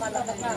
Malakat na.